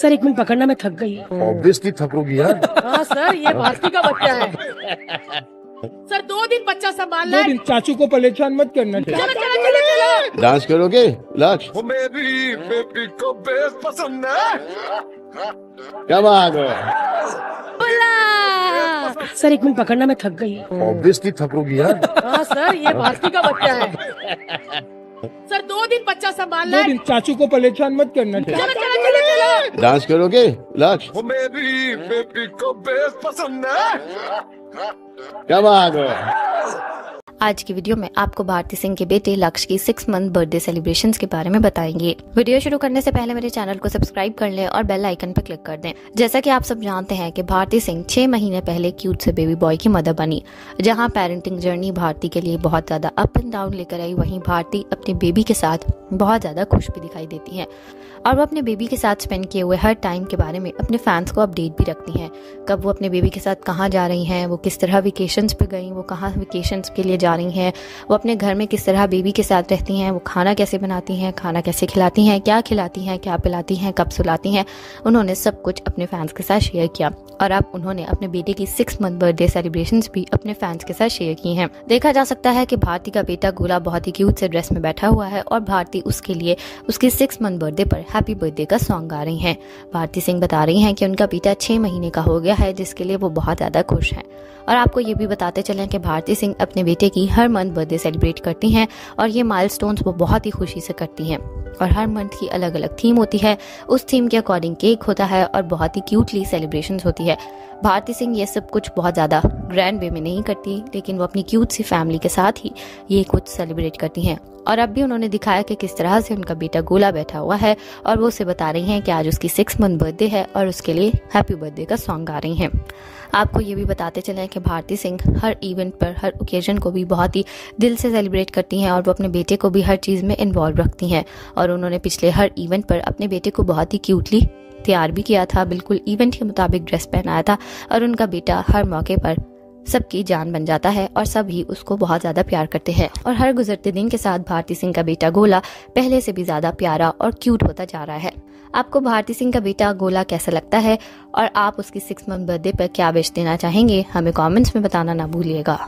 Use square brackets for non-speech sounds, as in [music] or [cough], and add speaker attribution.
Speaker 1: Sir एक minute पकड़ना मैं थक गई।
Speaker 2: ऑब्वियसली थकोगी यार
Speaker 1: हाँ सर ये भारती का बच्चा है। [laughs] सर दो दिन बच्चा संभाल है।
Speaker 3: दिन चाचू को परेशान मत करना।
Speaker 1: चलो चलो चलो चलो
Speaker 2: डांस करोगे? लक्ष्य
Speaker 4: मेरी बेबी को बेस पसंद है।
Speaker 2: क्या बात है?
Speaker 1: सर एक मिनट पकड़ना मैं थक गई।
Speaker 2: ऑब्वियसली थकोगी यार
Speaker 1: हाँ सर ये भारती का बच्चा है। [laughs] सर दो दिन बच्चा संभालना है।
Speaker 3: दिन चाचू को परेशान मत करना।
Speaker 1: चलो चलो चलो
Speaker 2: डांस करोगे लक्ष्य
Speaker 4: मेरी बेबी को बेस पसंद है।
Speaker 2: क्या बात है?
Speaker 5: आज की वीडियो में आपको भारती सिंह के बेटे लक्ष्य की सिक्स मंथ बर्थडे सेलिब्रेशन के बारे में बताएँगे। वीडियो शुरू करने से पहले मेरे चैनल को सब्सक्राइब कर लें और बेल आइकन पर क्लिक कर दें। जैसा कि आप सब जानते हैं कि भारती सिंह छह महीने पहले क्यूट से बेबी बॉय की मदर बनी। जहाँ पेरेंटिंग जर्नी भारती के लिए बहुत ज़्यादा अप एंड डाउन लेकर आई वहीं भारती अपने बेबी के साथ बहुत ज़्यादा खुश भी दिखाई देती है। और वो अपने बेबी के साथ स्पेंड किए हुए हर टाइम के बारे में अपने फैंस को अपडेट भी रखती हैं। कब वो अपने बेबी के साथ कहाँ जा रही हैं, वो किस तरह वेकेशंस पे गई, वो कहाँ वेकेशंस के लिए जा रही हैं, वो अपने घर में किस तरह बेबी के साथ रहती हैं, वो खाना कैसे बनाती हैं, खाना कैसे खिलाती हैं, क्या खिलाती हैं, क्या पिलाती हैं, कब सुलाती हैं, उन्होंने सब कुछ अपने फैंस के साथ शेयर किया। और अब उन्होंने अपने बेटे की सिक्स मंथ बर्थडे सेलिब्रेशन भी अपने फैंस के साथ शेयर की हैं। देखा जा सकता है कि भारती का बेटा गोला बहुत ही क्यूट से ड्रेस में बैठा हुआ है और भारती उसके लिए, उसकी सिक्स मंथ बर्थडे पर हैप्पी बर्थडे का सॉन्ग गा रही हैं। भारती सिंह बता रही हैं कि उनका बेटा छह महीने का हो गया है, जिसके लिए वो बहुत ज़्यादा खुश हैं। और आपको ये भी बताते चलें कि भारती सिंह अपने बेटे की हर मंथ बर्थडे सेलिब्रेट करती हैं और ये माइलस्टोन्स वो बहुत ही खुशी से करती हैं। और हर मंथ की अलग अलग थीम होती है, उस थीम के अकॉर्डिंग केक होता है और बहुत ही क्यूटली सेलिब्रेशन होती है। भारती सिंह ये सब कुछ बहुत ज़्यादा ग्रैंड वे में नहीं करती, लेकिन वो अपनी क्यूट सी फैमिली के साथ ही ये कुछ सेलिब्रेट करती हैं। और अब भी उन्होंने दिखाया कि किस तरह से उनका बेटा गोला बैठा हुआ है और वो उसे बता रही हैं कि आज उसकी सिक्स मंथ बर्थडे है और उसके लिए हैप्पी बर्थडे का सॉन्ग गा रही हैं। आपको ये भी बताते चले कि भारती सिंह हर इवेंट पर, हर ओकेजन को भी बहुत ही दिल से सेलिब्रेट करती हैं और वो अपने बेटे को भी हर चीज़ में इन्वॉल्व रखती हैं। और उन्होंने पिछले हर इवेंट पर अपने बेटे को बहुत ही क्यूटली तैयार भी किया था। बिल्कुल इवेंट के मुताबिक ड्रेस पहनाया था और उनका बेटा हर मौके पर सबकी जान बन जाता है और सभी उसको बहुत ज़्यादा प्यार करते हैं। और हर गुजरते दिन के साथ भारती सिंह का बेटा गोला पहले से भी ज़्यादा प्यारा और क्यूट होता जा रहा है। आपको भारती सिंह का बेटा गोला कैसा लगता है? और आप उसकी सिक्स मंथ बर्थडे पर क्या विश देना चाहेंगे? हमें कॉमेंट्स में बताना ना भूलिएगा।